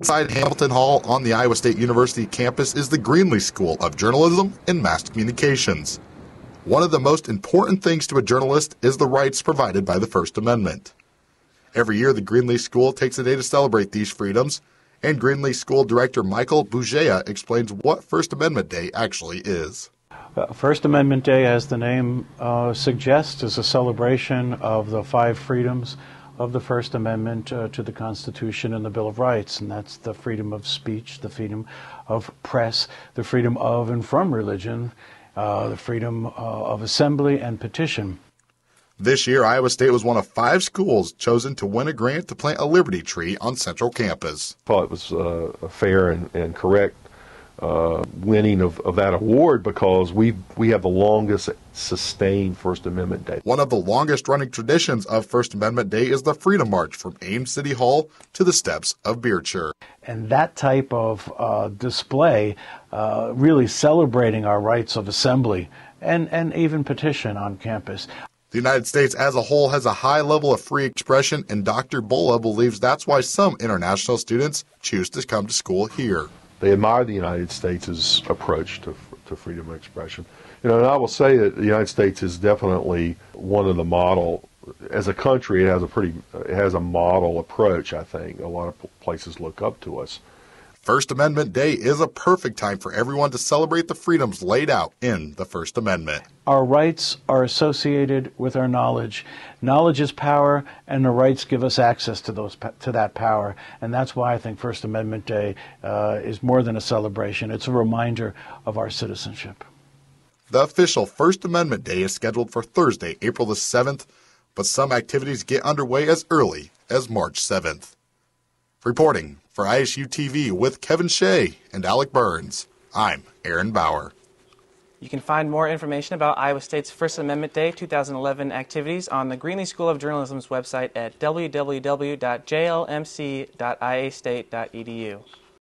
Inside Hamilton Hall on the Iowa State University campus is the Greenlee School of Journalism and Mass Communications. One of the most important things to a journalist is the rights provided by the First Amendment. Every year, the Greenlee School takes a day to celebrate these freedoms, and Greenlee School Director Michael Bugeja explains what First Amendment Day actually is. Uh, First Amendment Day, as the name uh, suggests, is a celebration of the five freedoms of the First Amendment uh, to the Constitution and the Bill of Rights, and that's the freedom of speech, the freedom of press, the freedom of and from religion, uh, the freedom uh, of assembly and petition. This year, Iowa State was one of five schools chosen to win a grant to plant a Liberty tree on Central Campus. I thought it was uh, fair and, and correct uh, winning of, of that award because we we have the longest sustained First Amendment Day. One of the longest running traditions of First Amendment Day is the Freedom March from Ames City Hall to the steps of Beardshear. And that type of uh, display, uh, really celebrating our rights of assembly and, and even petition on campus. The United States as a whole has a high level of free expression, and Dr. Bola believes that's why some international students choose to come to school here. They admire the United States' approach to, to freedom of expression. You know, and I will say that the United States is definitely one of the model. As a country, it has a pretty, it has a model approach. I think a lot of places look up to us. First Amendment Day is a perfect time for everyone to celebrate the freedoms laid out in the First Amendment. Our rights are associated with our knowledge. Knowledge is power, and the rights give us access to those to that power. And that's why I think First Amendment Day uh, is more than a celebration; it's a reminder of our citizenship. The official First Amendment Day is scheduled for Thursday, April the 7th, but some activities get underway as early as March 7th. Reporting for ISU TV with Kevin Shay and Alec Burns, I'm Aaron Bauer. You can find more information about Iowa State's First Amendment Day 2011 activities on the Greenlee School of Journalism's website at www.jlmc.iastate.edu.